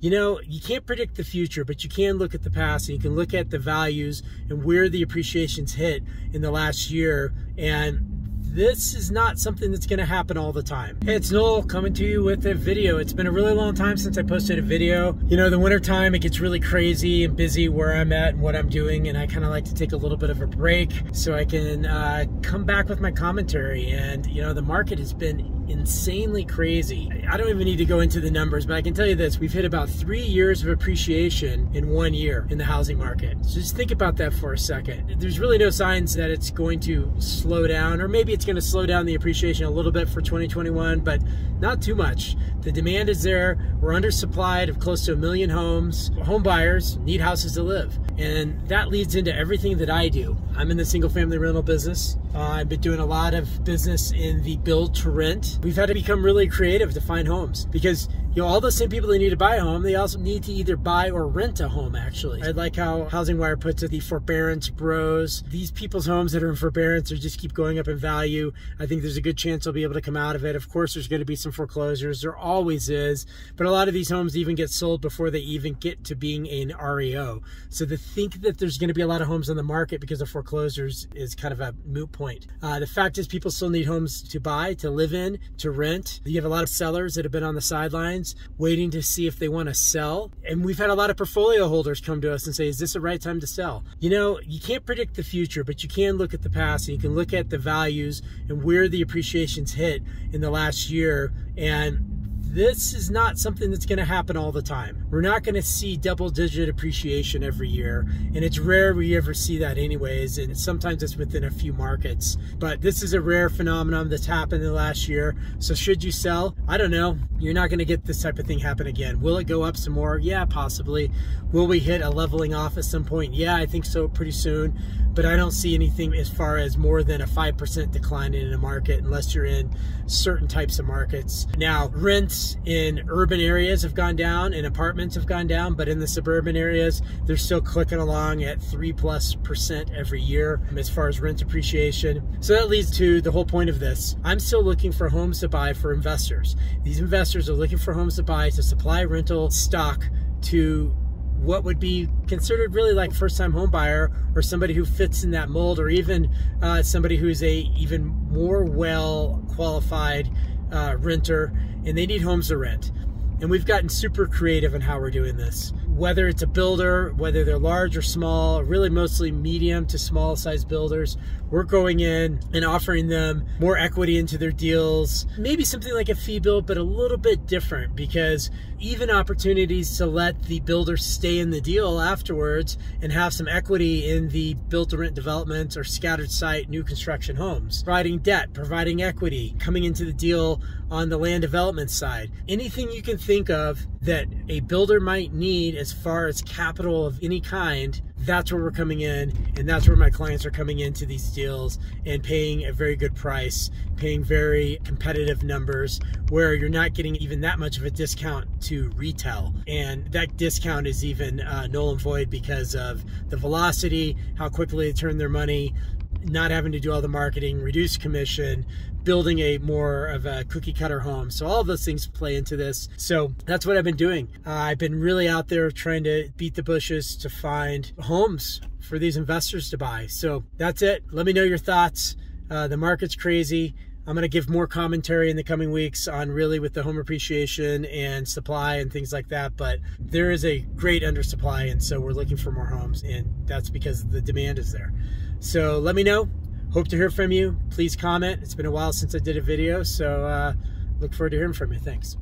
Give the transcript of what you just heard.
You know, you can't predict the future, but you can look at the past and you can look at the values and where the appreciations hit in the last year. And this is not something that's going to happen all the time. Hey, it's Noel coming to you with a video. It's been a really long time since I posted a video. You know, the winter time, it gets really crazy and busy where I'm at and what I'm doing, and I kind of like to take a little bit of a break so I can uh, come back with my commentary. And, you know, the market has been insanely crazy. I don't even need to go into the numbers, but I can tell you this, we've hit about three years of appreciation in one year in the housing market. So just think about that for a second. There's really no signs that it's going to slow down, or maybe it's going to slow down the appreciation a little bit for 2021, but not too much. The demand is there. We're undersupplied of close to a million homes. Home buyers need houses to live. And that leads into everything that I do. I'm in the single family rental business. Uh, I've been doing a lot of business in the build to rent. We've had to become really creative to find homes because you know all the same people that need to buy a home, they also need to either buy or rent a home. Actually, I like how HousingWire puts it: the forbearance bros. These people's homes that are in forbearance or just keep going up in value. I think there's a good chance they'll be able to come out of it. Of course, there's going to be some foreclosures. There always is, but a lot of these homes even get sold before they even get to being an REO. So to think that there's going to be a lot of homes on the market because of foreclosures foreclosures is kind of a moot point. Uh, the fact is people still need homes to buy, to live in, to rent. You have a lot of sellers that have been on the sidelines waiting to see if they want to sell. And we've had a lot of portfolio holders come to us and say, is this the right time to sell? You know, you can't predict the future, but you can look at the past and you can look at the values and where the appreciations hit in the last year and this is not something that's going to happen all the time. We're not going to see double digit appreciation every year, and it's rare we ever see that anyways, and sometimes it's within a few markets. But this is a rare phenomenon that's happened in the last year. So should you sell? I don't know. You're not going to get this type of thing happen again. Will it go up some more? Yeah, possibly. Will we hit a leveling off at some point? Yeah, I think so pretty soon. But I don't see anything as far as more than a 5% decline in a market unless you're in certain types of markets. Now, rents in urban areas have gone down and apartments have gone down, but in the suburban areas, they're still clicking along at three plus percent every year as far as rent appreciation. So that leads to the whole point of this. I'm still looking for homes to buy for investors. These investors are looking for homes to buy to supply rental stock to what would be considered really like first time home buyer or somebody who fits in that mold or even uh, somebody who's a even more well qualified uh, renter and they need homes to rent. And we've gotten super creative in how we're doing this. Whether it's a builder, whether they're large or small, really mostly medium to small size builders, we're going in and offering them more equity into their deals. Maybe something like a fee build, but a little bit different because even opportunities to let the builder stay in the deal afterwards and have some equity in the build to rent developments or scattered site new construction homes. Providing debt, providing equity, coming into the deal on the land development side. Anything you can think of that a builder might need as far as capital of any kind, that's where we're coming in and that's where my clients are coming into these deals and paying a very good price, paying very competitive numbers where you're not getting even that much of a discount to retail. And that discount is even uh, null and void because of the velocity, how quickly they turn their money, not having to do all the marketing, reduce commission, building a more of a cookie cutter home. So all those things play into this. So that's what I've been doing. Uh, I've been really out there trying to beat the bushes to find homes for these investors to buy. So that's it. Let me know your thoughts. Uh, the market's crazy. I'm going to give more commentary in the coming weeks on really with the home appreciation and supply and things like that. But there is a great undersupply, and so we're looking for more homes, and that's because the demand is there. So let me know. Hope to hear from you. Please comment. It's been a while since I did a video, so uh, look forward to hearing from you. Thanks.